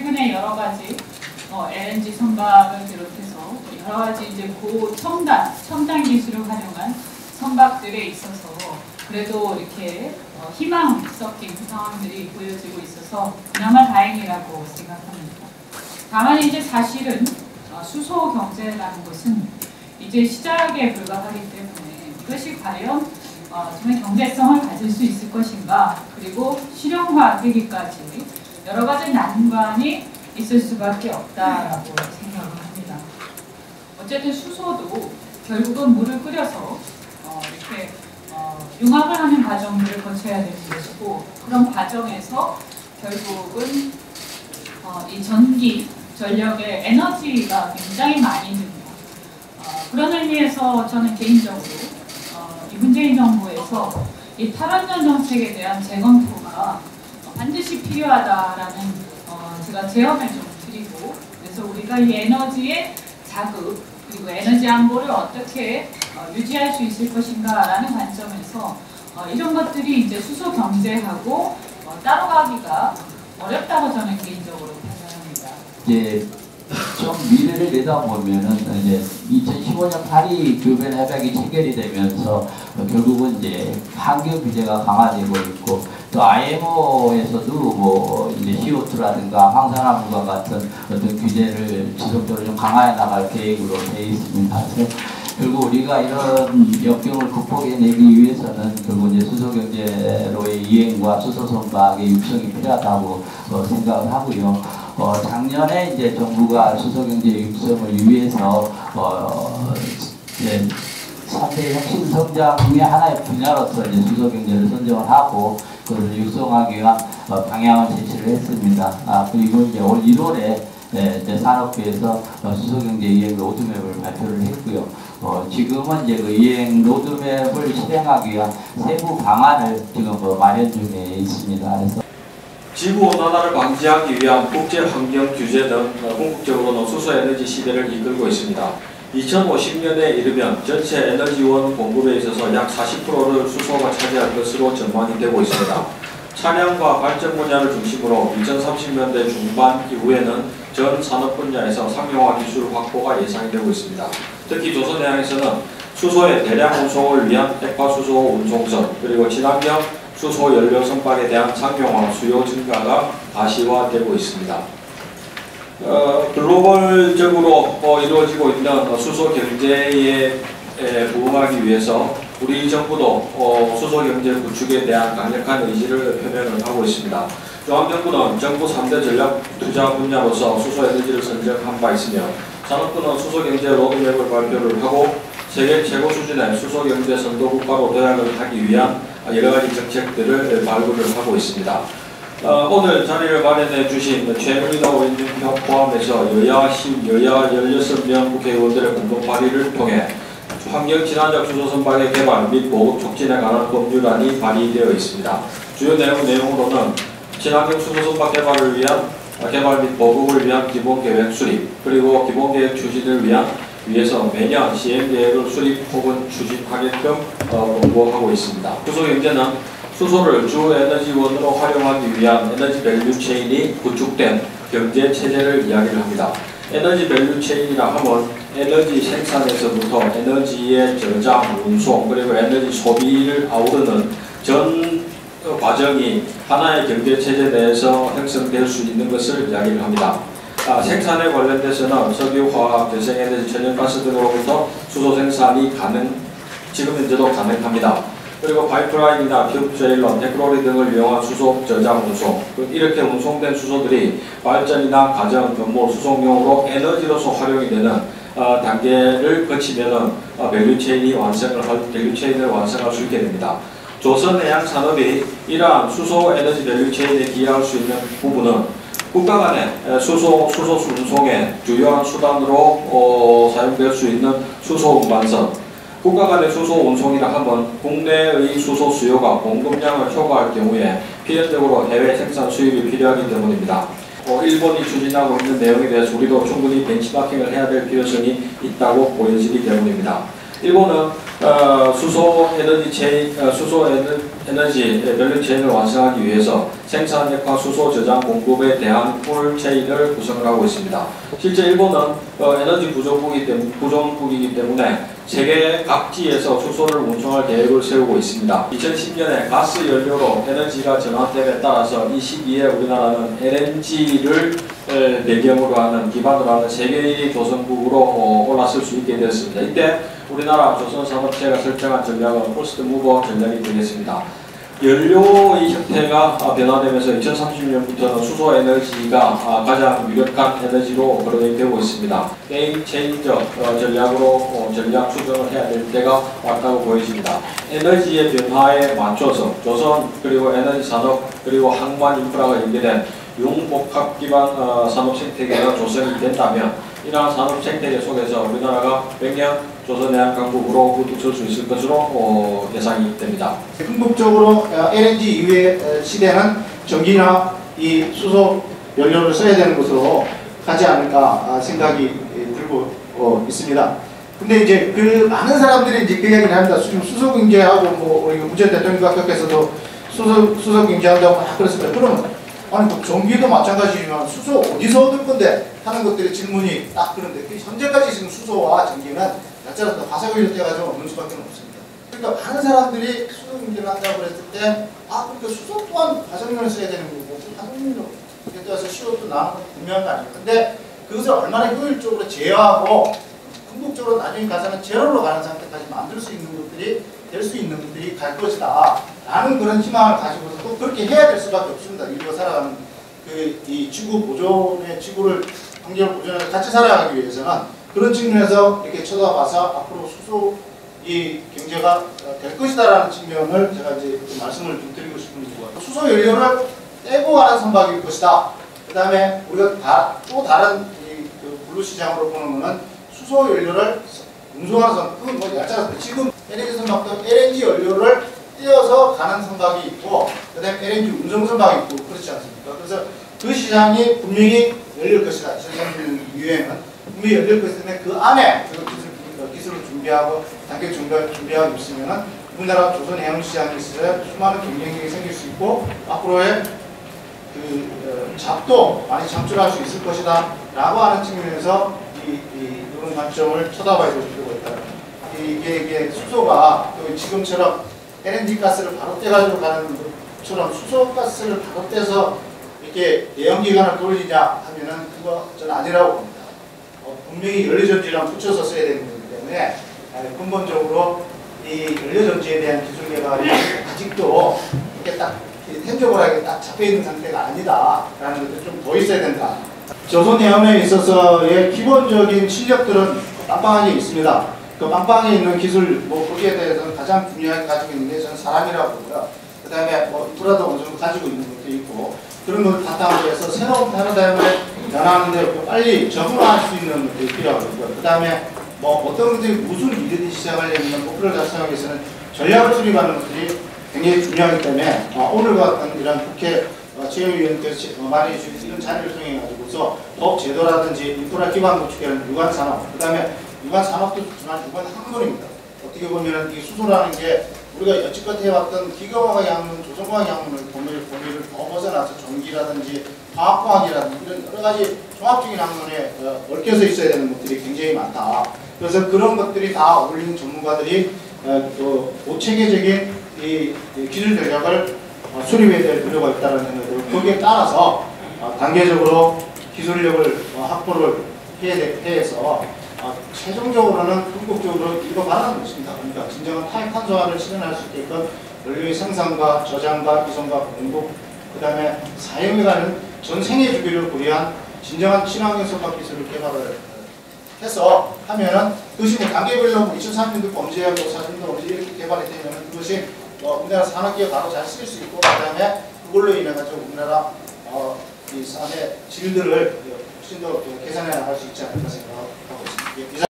최근에 여러 가지 어, LNG 선박을 비롯해서 여러 가지 이제 고첨단, 첨단 기술을 활용한 선박들에 있어서 그래도 이렇게 어, 희망 섞인 상황들이 보여지고 있어서 그나마 다행이라고 생각합니다. 다만 이제 사실은 어, 수소 경제라는 것은 이제 시작에 불과하기 때문에 이것이 과연 어, 정말 경제성을 가질 수 있을 것인가 그리고 실용화되기까지 여러 가지 난관이 있을 수밖에 없다라고 생각을 합니다. 어쨌든 수소도 결국은 물을 끓여서 어, 이렇게 어, 융합을 하는 과정들을 거쳐야 되는 것이고 그런 과정에서 결국은 어, 이 전기, 전력의 에너지가 굉장히 많이 듭니다. 어, 그런 의미에서 저는 개인적으로 어, 이 문재인 정부에서 이 탈원전 정책에 대한 재검토가 반드시 필요하다라는 어, 제가 제언을 좀 드리고 그래서 우리가 이 에너지의 자극 그리고 에너지 안보를 어떻게 어, 유지할 수 있을 것인가라는 관점에서 어, 이런 것들이 이제 수소 경제하고 어, 따로 가기가 어렵다고 저는 개인적으로 판단합니다. 이제 좀 미래를 내다보면은 이제 2015년 파리 교변 협약이 체결이 되면서 결국은 이제 환경 규제가 강화되고 있고 또 IMO에서도 뭐 이제 CO2라든가 황산화물과 같은 어떤 규제를 지속적으로 좀 강화해 나갈 계획으로 되어 있습니다. 결국 우리가 이런 역경을 극복해 내기 위해서는 결국 이제 수소 경제로의 이행과 수소 선박의 육성이 필요하다고 어, 생각을 하고요. 어, 작년에 이제 정부가 수소 경제 육성을 위해서 어, 이제 3대 혁신 성장 중의 하나의 분야로서 이제 수소 경제를 선정을 하고 그것을 육성하기 위한 어, 방향을 제시를 했습니다. 아, 그리고 이제 올 1월에 네, 이제 산업부에서 어, 수소경제 이행 로드맵을 발표를 했고요. 어, 지금은 이제 그 이행 로드맵을 실행하기 위한 세부 방안을 지금 뭐 마련 중에 있습니다. 그래서 지구 온난화를 방지하기 위한 국제 환경 규제 등 어, 궁극적으로는 수소 에너지 시대를 이끌고 있습니다. 2050년에 이르면 전체 에너지원 공급에 있어서 약 40%를 수소가 차지할 것으로 전망이 되고 있습니다. 차량과 발전 분야를 중심으로 2030년대 중반 이후에는 전 산업 분야에서 상용화 기술 확보가 예상이 되고 있습니다. 특히 조선해양에서는 수소의 대량 운송을 위한 액화수소 운송선 그리고 친환경 수소 연료 선박에 대한 상용화 수요 증가가 가시화되고 있습니다. 어, 글로벌적으로 어, 이루어지고 있는 어, 수소 경제에 에, 부응하기 위해서 우리 정부도 어, 수소 경제 구축에 대한 강력한 의지를 표명을 하고 있습니다. 중앙정부는 정부 3대 전략 투자 분야로서 수소 에너지를 선정한 바 있으며 산업부는 수소 경제 로드맵을 발표를 하고 세계 최고 수준의 수소 경제 선도 국가로 도약을 하기 위한 여러 가지 정책들을 발굴을 하고 있습니다. 어, 오늘 자리를 마련해 주신 최문희나 원님표 포함해서 여야 신 여야 16명 국회의원들의 공동 발의를 통해 환경 친화적 수소 선박의 개발 및 보급 촉진에 관한 법률안이 발의되어 있습니다. 주요 내용 내용으로는 친환경 수소 선박 개발을 위한 개발 및 보급을 위한 기본 계획 수립 그리고 기본 계획 추진을 위한 위해서 매년 시행 계획을 수립 혹은 추진하게끔 어, 공고하고 있습니다. 수소 경제는 수소를 주 에너지원으로 활용하기 위한 에너지 value chain이 구축된 경제 체제를 이야기를 합니다. 에너지 value chain이라 하면 에너지 생산에서부터 에너지의 저장, 운송, 그리고 에너지 소비를 아우르는 전 과정이 하나의 경제 체제 내에서 형성될 수 있는 것을 이야기를 합니다. 아, 생산에 관련돼서는 석유, 화학, 재생에너지, 천연가스 등으로부터 수소 생산이 가능, 지금 현재도 가능합니다. 그리고 파이프라인이나 퓨브제일러, 테크로리 등을 이용한 수소 저장 운송 이렇게 운송된 수소들이 발전이나 가정, 건물, 수송용으로 에너지로서 활용이 되는 어, 단계를 거치면은 어, value chain이 완성을 할, value chain을 완성할 수 있게 됩니다. 조선 해양 산업이 이러한 수소 에너지 value chain에 기여할 수 있는 부분은 국가 간의 수소, 수소 운송의 주요한 수단으로 어, 사용될 수 있는 수소 운반선 국가 간의 수소 운송이라 하면 국내의 수소 수요가 공급량을 초과할 경우에 필연적으로 해외 생산 수입이 필요하기 때문입니다. 어, 일본이 추진하고 있는 내용에 대해서 우리도 충분히 벤치마킹을 해야 될 필요성이 있다고 보여지기 때문입니다. 일본은 어, 수소 에너지 체인, 어, 수소 에너, 에너지 value chain을 완성하기 위해서 생산력과 수소 저장 공급에 대한 full chain을 구성을 하고 있습니다. 실제 일본은 어, 에너지 부족국이 때문, 부족국이기 때문에 세계 각지에서 수소를 운송할 계획을 세우고 있습니다. 2010년에 가스 연료로 에너지가 전환됨에 따라서 이 시기에 우리나라는 LNG를 배경으로 하는 기반으로 하는 세계 1위 조선국으로 어, 올랐을 수 있게 되었습니다. 이때 우리나라 조선산업체가 설정한 전략은 first mover 전략이 되겠습니다. 연료의 형태가 아, 변화되면서 2030년부터는 수소 에너지가 아, 가장 유력한 에너지로 거론이 되고 있습니다. game changer 어, 전략으로 어, 전략 수정을 해야 될 때가 왔다고 보여집니다. 에너지의 변화에 맞춰서 조선 그리고 에너지 산업 그리고 항만 인프라가 연계된 융복합 기반 어, 산업 생태계가 조성이 된다면 이러한 산업 생태계 속에서 우리나라가 100년 조선해양 강국으로 우뚝 설수 있을 것으로 어, 예상이 됩니다. 궁극적으로 어, LNG 이후의 어, 시대는 전기나 이 수소 연료를 써야 되는 것으로 가지 않을까 아, 생각이 예, 들고 어, 있습니다. 근데 이제 그 많은 사람들이 이제 그 이야기를 합니다. 지금 수소 경제하고 뭐 우리 문재인 대통령께서도 수소 수소 경제한다고 막 그랬습니다. 그러면 아니 뭐 전기도 마찬가지지만 수소 어디서 얻을 건데 하는 것들의 질문이 딱 그런데 그 현재까지 지금 수소와 전기는 날짜로서 화석연료 떼가지고 없는 수밖에 없습니다. 그러니까 많은 사람들이 수소 경제를 한다고 그랬을 때, 아, 그러니까 수소 또한 화석연료를 써야 되는 거고, 화석연료 따라서 CO2 나오는 건 분명한 거 아니에요. 근데 그것을 얼마나 효율적으로 제어하고, 궁극적으로 나중에 가서는 제로로 가는 상태까지 만들 수 있는 것들이, 될 수 있는 것들이 갈 것이다. 라는 그런 희망을 가지고서 또 그렇게 해야 될 수밖에 없습니다. 인류가 살아가는 그, 이 지구 보존의 지구를, 환경을 보존해서 같이 살아가기 위해서는 그런 측면에서 이렇게 쳐다봐서 앞으로 수소 이 경제가 될 것이다라는 측면을 제가 이제 좀 말씀을 좀 드리고 싶은 거고요. 수소 연료를 떼고 가는 선박일 것이다. 그 다음에 우리가 다, 또 다른 이그 blue 시장으로 보는 거는 수소 연료를 운송하는 선박, 그건 뭐 얄짤 지금 LNG 선박도 LNG 연료를 떼어서 가는 선박이 있고, 그 다음에 LNG 운송 선박이 있고, 그렇지 않습니까? 그래서 그 시장이 분명히 열릴 것이다. 2030년 이후에는 분명히 열릴 것이기 그 안에 그 기술, 그 기술을 준비하고 단계 준비, 준비하고 있으면은 우리나라 조선 해양 시장에 있어서 수많은 경쟁력이 생길 수 있고 앞으로의 그 어, 잡도 많이 창출할 수 있을 것이다 라고 하는 측면에서 이, 이 이런 관점을 쳐다봐야 될 필요가 있다. 이게, 이게 수소가 또 지금처럼 LNG 가스를 바로 떼가지고 가는 것처럼 수소 가스를 바로 떼서 이렇게 내연기관을 돌리냐 하면은 그거 저는 아니라고 봅니다. 어, 분명히 연료전지랑 붙여서 써야 되는 거기 때문에 아, 근본적으로 이 연료전지에 대한 기술 개발이 아직도 이렇게 딱 텐저블하게 딱 잡혀 있는 상태가 아니다 라는 것도 좀 더 있어야 된다. 조선해양에 있어서의 기본적인 실력들은 빵빵하게 있습니다. 그 빵빵하게 있는 기술 뭐 거기에 대해서는 가장 중요하게 가지고 있는 게 저는 사람이라고 보고요. 그 다음에 뭐 인프라도 어느 정도 가지고 있는 것도 있고 그런 걸 바탕으로 해서 새로운 패러다임을 변화하는데 빨리 적응할 수 있는 것들이 필요하고요. 그 다음에 뭐 어떤 것들이 무슨 일이든 시작하려면 목표를 달성하기 위해서는 전략을 수립하는 것들이 굉장히 중요하기 때문에 어, 오늘과 같은 이런 국회 어, 최영위원께서 어, 말해 주신 이런 자료를 통해 가지고서 법 제도라든지 인프라 기반 구축이라는 유관 산업, 그 다음에 유관 산업도 좋지만 유관 학문입니다. 어떻게 보면 이 수소라는 게 우리가 여지껏 해왔던 기계화학 약문, 조성화학 약문을 범위를, 범위를 더 벗어나서 전기라든지 화학공학이라든지 이런 여러 가지 종합적인 학문에 어, 얽혀서 있어야 되는 것들이 굉장히 많다. 그래서 그런 것들이 다 어울리는 전문가들이 어, 또 고체계적인 이, 이 기술 전략을 어, 수립해야 될 필요가 있다는 생각으로 거기에 따라서 어, 단계적으로 기술력을 어, 확보를 해야 돼, 해서 어, 최종적으로는 궁극적으로 이거 바라는 것입니다. 그러니까 진정한 탄소화를 실현할 수 있게끔 연료의 생산과 저장과 이송과 공급 그 다음에 사용에 가는 전 생애 주기를 고려한 진정한 친환경 선박 기술을 개발을 해서 하면은 그것이 뭐 단계별로 뭐 2003년도 범죄하고 4년도 범죄 이렇게 개발이 되면은 그것이 어, 우리나라 산업계에 바로 잘 쓸 수 있고 그 다음에 그걸로 인해 가지고 우리나라 어, 이 산의 질들을 훨씬 더 개선해 나갈 수 있지 않을까 생각하고 있습니다. 예, 이상-